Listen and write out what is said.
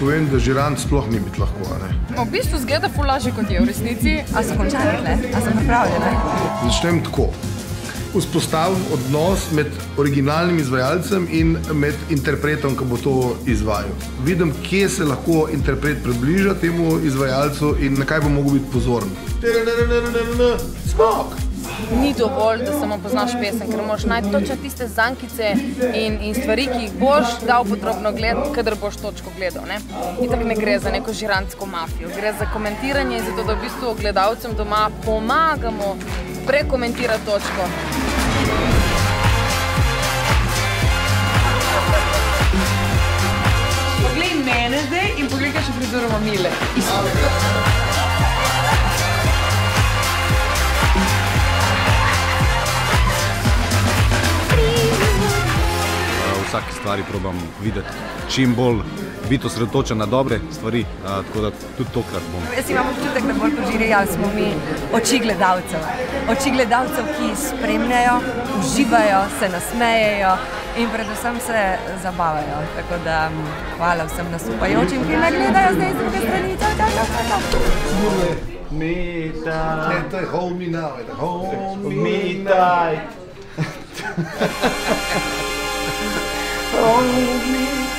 povem, da žirant sploh ni biti lahko. a Ne? V bistvu zgleda fulaže kot je v resnici. A so končali tle? A so pripravljeni? Začnem tako. Vzpostavim odnos med originalnim izvajalcem in med interpretom, ki bo to izvajal. Vidim, kje se lahko interpret približa temu izvajalcu in na kaj bo mogel biti pozoren. Skok! Ni dovolj, da samo poznaš pesem, ker moraš najti točno tiste zankice in, in stvari, ki jih boš dal podrobno gledati, kadar boš točko gledal. Ne? In tako ne gre za neko žirantsko mafijo, gre za komentiranje, zato da v bistvu gledalcem doma pomagamo prekomentirati točko. Poglej mene zdaj in poglej, kaj še prizoroma mile. v vsaki stvari probam videti čim bolj, biti osredotočen na dobre stvari, a, tako da tudi tokrat bom. Jaz imam občutek, da bolj žirija smo mi oči gledalcev. Oči gledalcev, ki spremljajo, uživajo, se nasmejejo in predvsem se zabavajo. Tako da hvala vsem nasupajočim, ki me gledajo zdaj z druge strani. Čau, čau, čau, čau, čau. Ne, to je hold me now, je to hold me Me now. die. Hold me